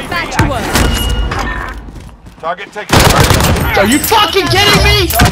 down. Back to work. Target taken. Are you fucking kidding me?